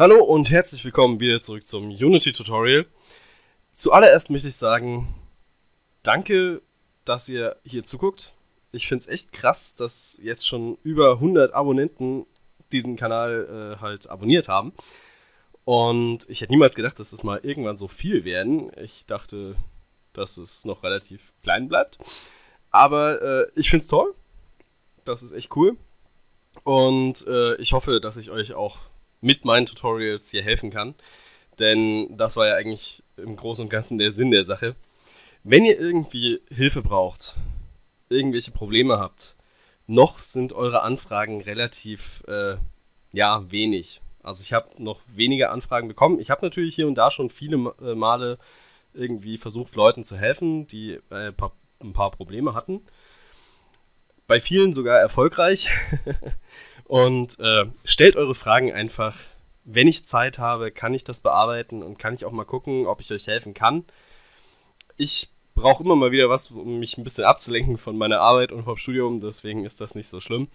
Hallo und herzlich willkommen wieder zurück zum Unity Tutorial. Zuallererst möchte ich sagen, danke, dass ihr hier zuguckt. Ich finde es echt krass, dass jetzt schon über 100 Abonnenten diesen Kanal äh, halt abonniert haben. Und ich hätte niemals gedacht, dass das mal irgendwann so viel werden. Ich dachte, dass es noch relativ klein bleibt. Aber äh, ich finde es toll. Das ist echt cool. Und äh, ich hoffe, dass ich euch auch mit meinen Tutorials hier helfen kann. Denn das war ja eigentlich im Großen und Ganzen der Sinn der Sache. Wenn ihr irgendwie Hilfe braucht, irgendwelche Probleme habt, noch sind eure Anfragen relativ, äh, ja, wenig. Also ich habe noch weniger Anfragen bekommen. Ich habe natürlich hier und da schon viele äh, Male irgendwie versucht, Leuten zu helfen, die äh, ein paar Probleme hatten. Bei vielen sogar erfolgreich. Und äh, stellt eure Fragen einfach. Wenn ich Zeit habe, kann ich das bearbeiten und kann ich auch mal gucken, ob ich euch helfen kann. Ich brauche immer mal wieder was, um mich ein bisschen abzulenken von meiner Arbeit und vom Studium, deswegen ist das nicht so schlimm.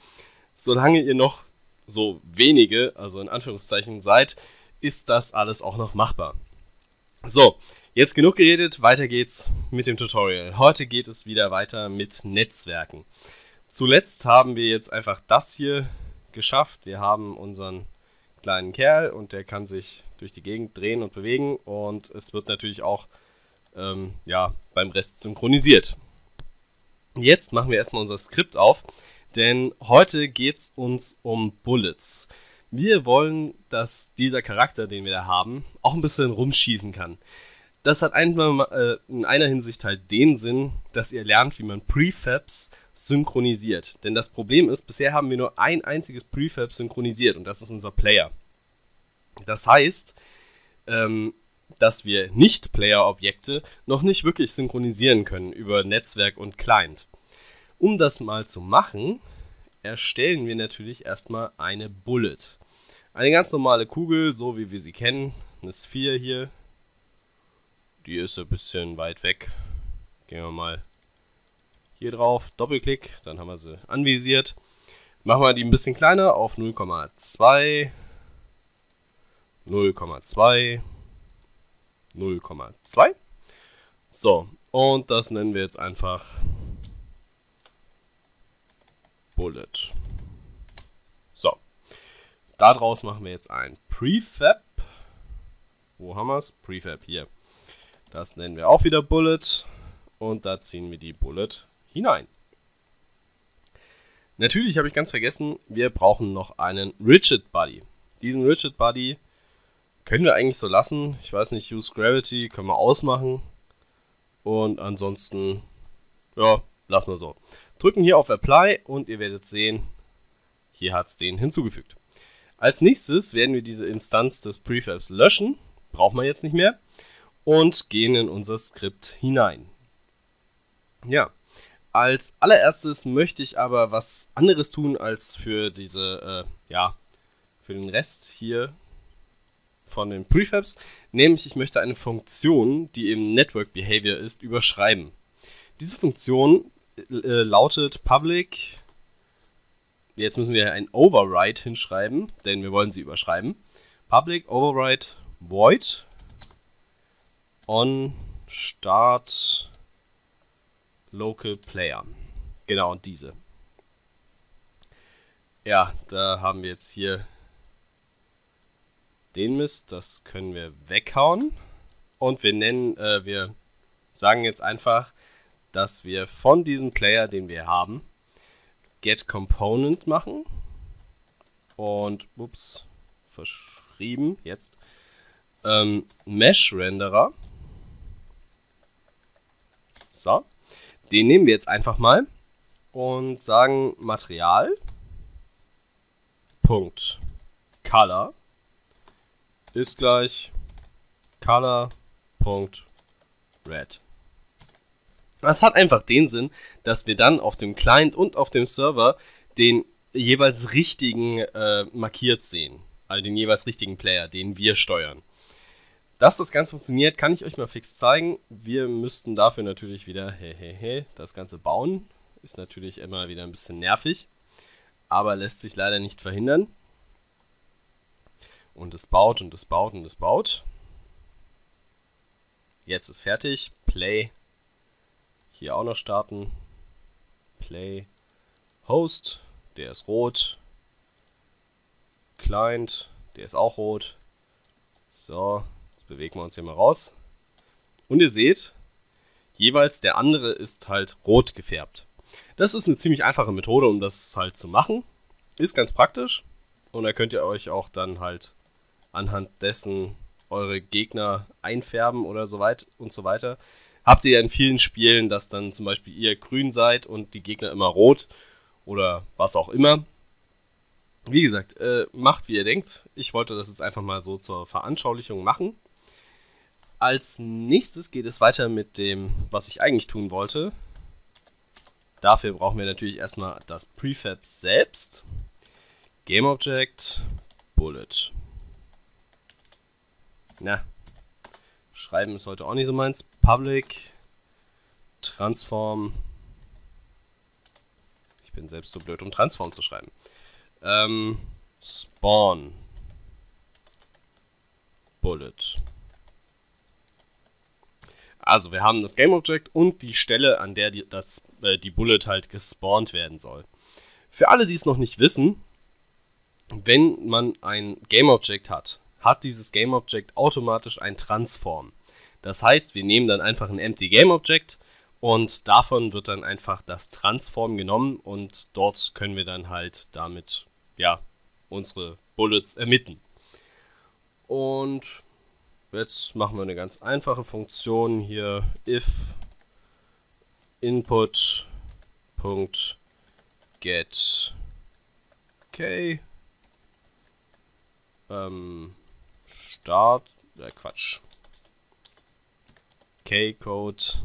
Solange ihr noch so wenige, also in Anführungszeichen, seid, ist das alles auch noch machbar. So, jetzt genug geredet, weiter geht's mit dem Tutorial. Heute geht es wieder weiter mit Netzwerken. Zuletzt haben wir jetzt einfach das hier geschafft. Wir haben unseren kleinen Kerl und der kann sich durch die Gegend drehen und bewegen und es wird natürlich auch ähm, ja, beim Rest synchronisiert. Jetzt machen wir erstmal unser Skript auf, denn heute geht es uns um Bullets. Wir wollen, dass dieser Charakter, den wir da haben, auch ein bisschen rumschießen kann. Das hat äh, in einer Hinsicht halt den Sinn, dass ihr lernt, wie man Prefabs synchronisiert. Denn das Problem ist, bisher haben wir nur ein einziges Prefab synchronisiert und das ist unser Player. Das heißt, ähm, dass wir Nicht-Player-Objekte noch nicht wirklich synchronisieren können über Netzwerk und Client. Um das mal zu machen, erstellen wir natürlich erstmal eine Bullet. Eine ganz normale Kugel, so wie wir sie kennen, eine Sphere hier. Die ist ein bisschen weit weg. Gehen wir mal hier drauf, Doppelklick, dann haben wir sie anvisiert. Machen wir die ein bisschen kleiner auf 0,2, 0,2, 0,2. So, und das nennen wir jetzt einfach Bullet. So, daraus machen wir jetzt ein Prefab. Wo haben wir es? Prefab hier. Das nennen wir auch wieder Bullet. Und da ziehen wir die Bullet hinein. Natürlich habe ich ganz vergessen, wir brauchen noch einen Rigid Buddy. Diesen Rigid Buddy können wir eigentlich so lassen. Ich weiß nicht, Use Gravity können wir ausmachen. Und ansonsten, ja, lassen wir so. Drücken hier auf Apply und ihr werdet sehen, hier hat es den hinzugefügt. Als nächstes werden wir diese Instanz des Prefabs löschen. Brauchen wir jetzt nicht mehr. Und gehen in unser Skript hinein. Ja, als allererstes möchte ich aber was anderes tun als für diese, äh, ja, für den Rest hier von den Prefabs. Nämlich, ich möchte eine Funktion, die im Network Behavior ist, überschreiben. Diese Funktion äh, lautet public. Jetzt müssen wir ein Override hinschreiben, denn wir wollen sie überschreiben. Public Override Void on Start Local Player. Genau, und diese. Ja, da haben wir jetzt hier den Mist. Das können wir weghauen. Und wir nennen, äh, wir sagen jetzt einfach, dass wir von diesem Player, den wir haben, get Component machen. Und, ups, verschrieben, jetzt. Ähm, Mesh Renderer. So. Den nehmen wir jetzt einfach mal und sagen Material. Punkt. Color ist gleich Color. Punkt. Red. Das hat einfach den Sinn, dass wir dann auf dem Client und auf dem Server den jeweils richtigen äh, markiert sehen. Also den jeweils richtigen Player, den wir steuern. Dass das Ganze funktioniert, kann ich euch mal fix zeigen. Wir müssten dafür natürlich wieder hey, hey, hey, das Ganze bauen. Ist natürlich immer wieder ein bisschen nervig, aber lässt sich leider nicht verhindern. Und es baut und es baut und es baut. Jetzt ist fertig. Play. Hier auch noch starten. Play. Host. Der ist rot. Client. Der ist auch rot. So. Jetzt bewegen wir uns hier mal raus. Und ihr seht, jeweils der andere ist halt rot gefärbt. Das ist eine ziemlich einfache Methode, um das halt zu machen. Ist ganz praktisch. Und da könnt ihr euch auch dann halt anhand dessen eure Gegner einfärben oder so weit und so weiter. Habt ihr ja in vielen Spielen, dass dann zum Beispiel ihr grün seid und die Gegner immer rot oder was auch immer. Wie gesagt, äh, macht wie ihr denkt. Ich wollte das jetzt einfach mal so zur Veranschaulichung machen. Als nächstes geht es weiter mit dem, was ich eigentlich tun wollte. Dafür brauchen wir natürlich erstmal das Prefab selbst. GameObject, Bullet. Na, schreiben ist heute auch nicht so meins. Public, Transform. Ich bin selbst so blöd, um Transform zu schreiben. Ähm, Spawn. Bullet. Also, wir haben das GameObject und die Stelle, an der die, das, äh, die Bullet halt gespawnt werden soll. Für alle, die es noch nicht wissen, wenn man ein GameObject hat, hat dieses GameObject automatisch ein Transform. Das heißt, wir nehmen dann einfach ein Empty GameObject und davon wird dann einfach das Transform genommen und dort können wir dann halt damit ja unsere Bullets ermitteln. Und jetzt machen wir eine ganz einfache Funktion hier if input get k ähm, Start, äh Quatsch. Kcode.space.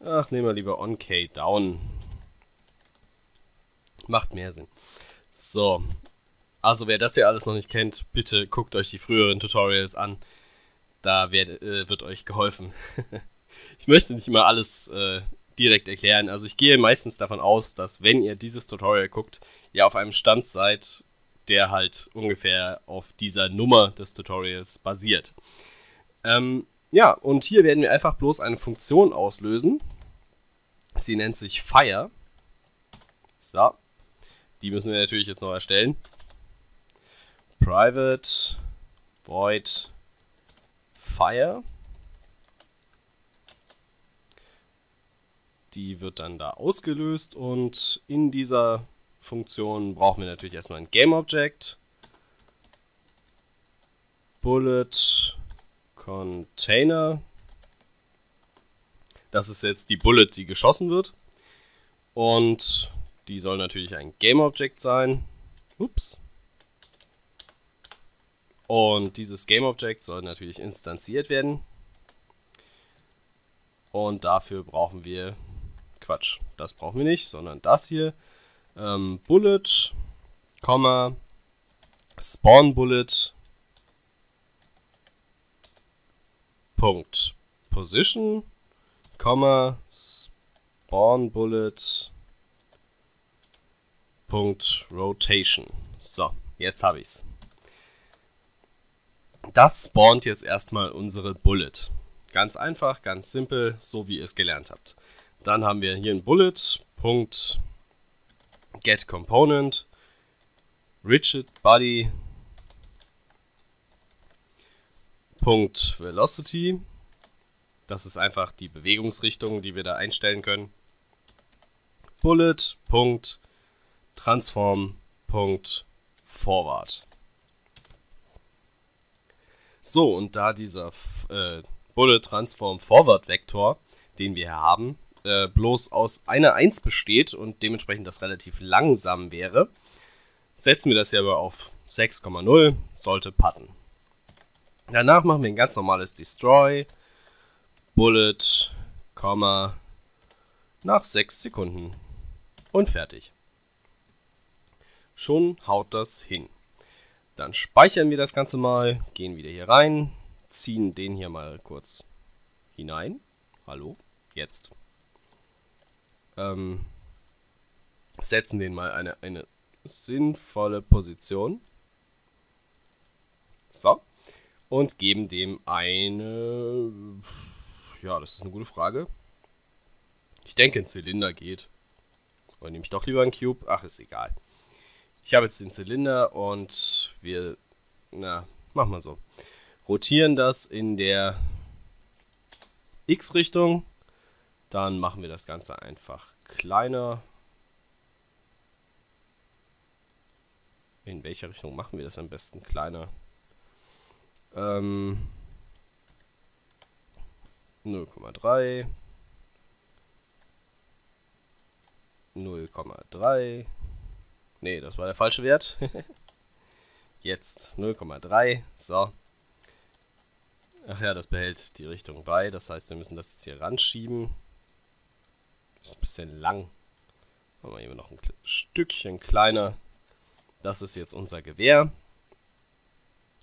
Ach, nehmen wir lieber onk down. Macht mehr Sinn. So. Also wer das hier alles noch nicht kennt, bitte guckt euch die früheren Tutorials an. Da werd, äh, wird euch geholfen. ich möchte nicht immer alles äh, direkt erklären. Also ich gehe meistens davon aus, dass wenn ihr dieses Tutorial guckt, ihr auf einem Stand seid, der halt ungefähr auf dieser Nummer des Tutorials basiert. Ähm, ja, und hier werden wir einfach bloß eine Funktion auslösen. Sie nennt sich Fire. So. Die müssen wir natürlich jetzt noch erstellen. Private void fire. Die wird dann da ausgelöst und in dieser Funktion brauchen wir natürlich erstmal ein GameObject. Bullet Container. Das ist jetzt die Bullet, die geschossen wird. Und die soll natürlich ein GameObject sein. Ups. Und dieses GameObject soll natürlich instanziert werden. Und dafür brauchen wir, Quatsch, das brauchen wir nicht, sondern das hier ähm, Bullet, Komma, Spawn Bullet, Punkt, Position, Komma, Spawn Bullet, Punkt, Rotation. So, jetzt habe ich's. Das spawnt jetzt erstmal unsere Bullet. Ganz einfach, ganz simpel, so wie ihr es gelernt habt. Dann haben wir hier ein Bullet, Punkt, get component, rigid body, Punkt Velocity. Das ist einfach die Bewegungsrichtung, die wir da einstellen können. Bullet, Punkt, Transform, Punkt, Forward. So, und da dieser äh, Bullet Transform Forward Vektor, den wir hier haben, äh, bloß aus einer 1 besteht und dementsprechend das relativ langsam wäre, setzen wir das hier aber auf 6,0, sollte passen. Danach machen wir ein ganz normales Destroy, Bullet, Komma, nach 6 Sekunden und fertig. Schon haut das hin. Dann speichern wir das Ganze mal, gehen wieder hier rein, ziehen den hier mal kurz hinein. Hallo, jetzt ähm, setzen den mal eine, eine sinnvolle Position. So. Und geben dem eine. Ja, das ist eine gute Frage. Ich denke, ein Zylinder geht. Oder nehme ich doch lieber einen Cube? Ach, ist egal. Ich habe jetzt den Zylinder und wir. Na, machen wir so. Rotieren das in der X-Richtung. Dann machen wir das Ganze einfach kleiner. In welcher Richtung machen wir das am besten kleiner? Ähm, 0,3 0,3 Ne, das war der falsche Wert. Jetzt 0,3. So. Ach ja, das behält die Richtung bei. Das heißt, wir müssen das jetzt hier ranschieben. Ist ein bisschen lang. Machen wir hier noch ein Stückchen kleiner. Das ist jetzt unser Gewehr.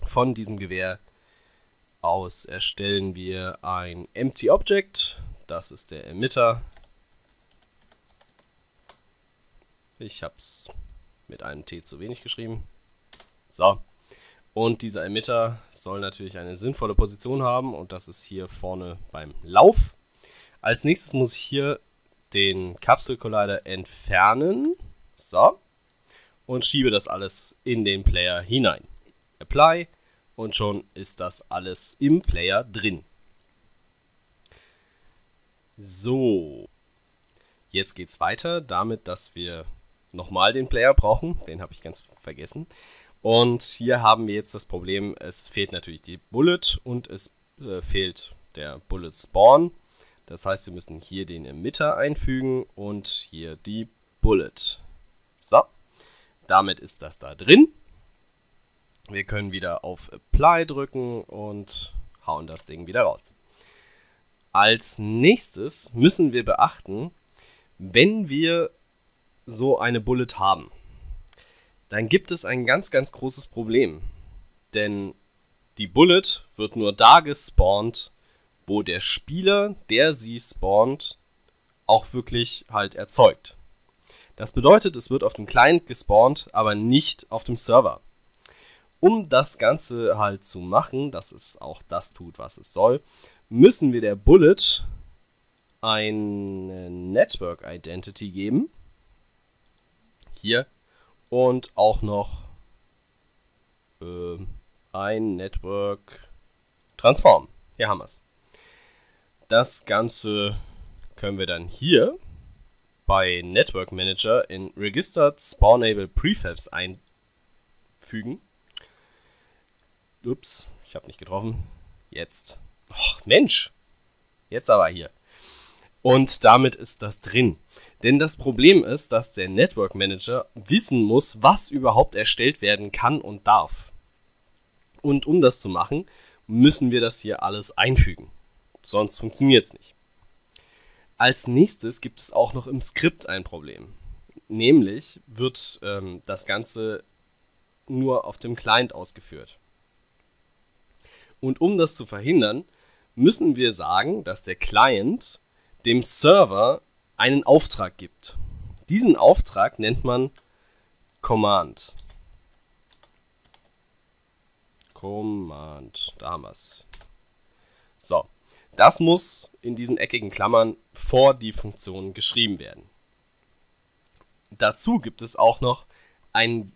Von diesem Gewehr aus erstellen wir ein Empty Object. Das ist der Emitter. Ich habe es mit einem T zu wenig geschrieben. So. Und dieser Emitter soll natürlich eine sinnvolle Position haben und das ist hier vorne beim Lauf. Als nächstes muss ich hier den Capsule Collider entfernen. So. Und schiebe das alles in den Player hinein. Apply und schon ist das alles im Player drin. So. Jetzt geht es weiter damit, dass wir nochmal den Player brauchen. Den habe ich ganz vergessen. Und hier haben wir jetzt das Problem, es fehlt natürlich die Bullet und es äh, fehlt der Bullet Spawn. Das heißt, wir müssen hier den Emitter einfügen und hier die Bullet. So, damit ist das da drin. Wir können wieder auf Apply drücken und hauen das Ding wieder raus. Als nächstes müssen wir beachten, wenn wir so eine Bullet haben, dann gibt es ein ganz, ganz großes Problem. Denn die Bullet wird nur da gespawnt, wo der Spieler, der sie spawnt, auch wirklich halt erzeugt. Das bedeutet, es wird auf dem Client gespawnt, aber nicht auf dem Server. Um das Ganze halt zu machen, dass es auch das tut, was es soll, müssen wir der Bullet eine Network Identity geben. Hier. Und auch noch äh, ein Network Transform. Hier haben wir es. Das Ganze können wir dann hier bei Network Manager in Registered Spawnable Prefabs einfügen. Ups, ich habe nicht getroffen. Jetzt. Och, Mensch. Jetzt aber hier. Und damit ist das drin. Denn das Problem ist, dass der Network Manager wissen muss, was überhaupt erstellt werden kann und darf. Und um das zu machen, müssen wir das hier alles einfügen. Sonst funktioniert es nicht. Als nächstes gibt es auch noch im Skript ein Problem. Nämlich wird ähm, das Ganze nur auf dem Client ausgeführt. Und um das zu verhindern, müssen wir sagen, dass der Client dem Server einen Auftrag gibt. Diesen Auftrag nennt man Command. Command, da haben wir es. So, das muss in diesen eckigen Klammern vor die Funktion geschrieben werden. Dazu gibt es auch noch ein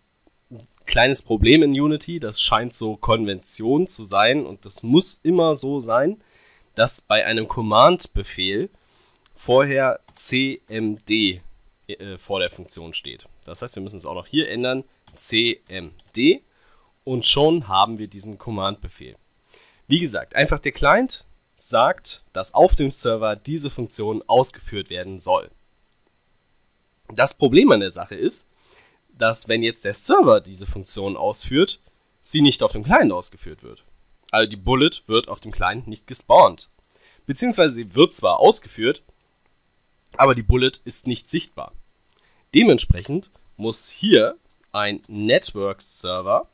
kleines Problem in Unity, das scheint so Konvention zu sein und das muss immer so sein, dass bei einem Command-Befehl vorher cmd äh, vor der Funktion steht. Das heißt, wir müssen es auch noch hier ändern, cmd und schon haben wir diesen Command-Befehl. Wie gesagt, einfach der Client sagt, dass auf dem Server diese Funktion ausgeführt werden soll. Das Problem an der Sache ist, dass wenn jetzt der Server diese Funktion ausführt, sie nicht auf dem Client ausgeführt wird. Also die Bullet wird auf dem Client nicht gespawnt. Beziehungsweise sie wird zwar ausgeführt, aber die Bullet ist nicht sichtbar. Dementsprechend muss hier ein Network Server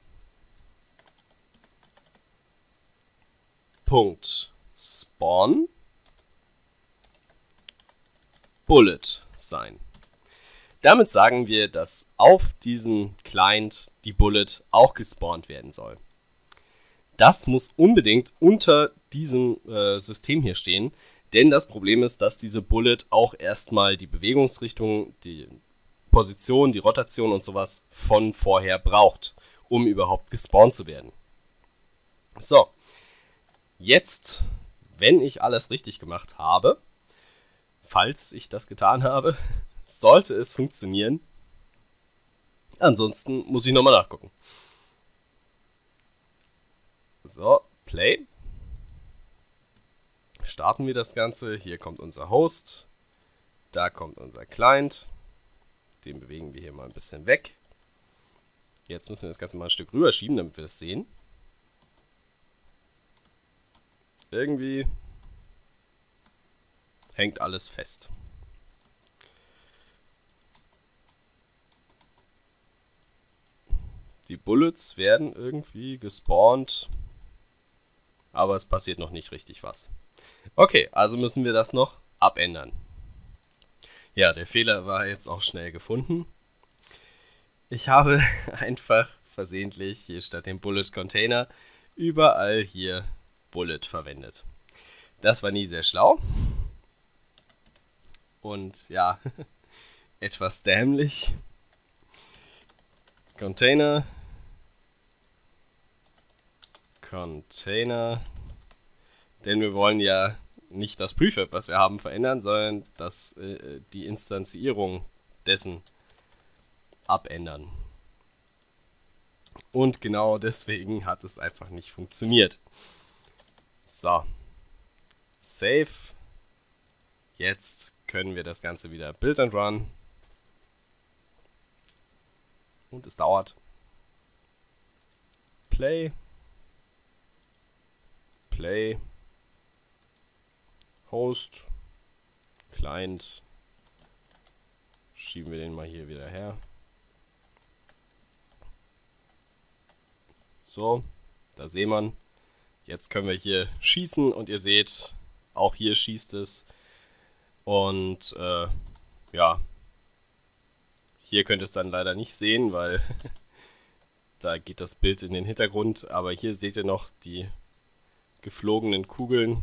Spawn Bullet sein. Damit sagen wir, dass auf diesem Client die Bullet auch gespawnt werden soll. Das muss unbedingt unter diesem äh, System hier stehen, denn das Problem ist, dass diese Bullet auch erstmal die Bewegungsrichtung, die Position, die Rotation und sowas von vorher braucht, um überhaupt gespawnt zu werden. So, jetzt, wenn ich alles richtig gemacht habe, falls ich das getan habe, sollte es funktionieren. Ansonsten muss ich nochmal nachgucken. So, Play. Starten wir das Ganze. Hier kommt unser Host. Da kommt unser Client. Den bewegen wir hier mal ein bisschen weg. Jetzt müssen wir das Ganze mal ein Stück rüberschieben, damit wir das sehen. Irgendwie hängt alles fest. Die Bullets werden irgendwie gespawnt, aber es passiert noch nicht richtig was. Okay, also müssen wir das noch abändern. Ja, der Fehler war jetzt auch schnell gefunden. Ich habe einfach versehentlich hier statt dem Bullet Container überall hier Bullet verwendet. Das war nie sehr schlau. Und ja, etwas dämlich. Container Container. Denn wir wollen ja nicht das Prefab, was wir haben, verändern, sondern das, äh, die Instanzierung dessen abändern. Und genau deswegen hat es einfach nicht funktioniert. So. Save. Jetzt können wir das Ganze wieder Build and Run. Und es dauert. Play. Play, Host, Client. Schieben wir den mal hier wieder her. So, da sehen man. Jetzt können wir hier schießen und ihr seht, auch hier schießt es. Und äh, ja, hier könnt ihr es dann leider nicht sehen, weil da geht das Bild in den Hintergrund. Aber hier seht ihr noch die geflogenen Kugeln.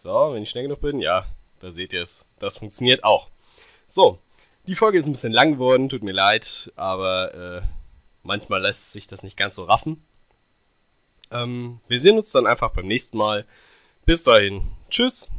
So, wenn ich schnell genug bin, ja, da seht ihr es. Das funktioniert auch. So, die Folge ist ein bisschen lang geworden, tut mir leid, aber äh, manchmal lässt sich das nicht ganz so raffen. Ähm, wir sehen uns dann einfach beim nächsten Mal. Bis dahin, tschüss.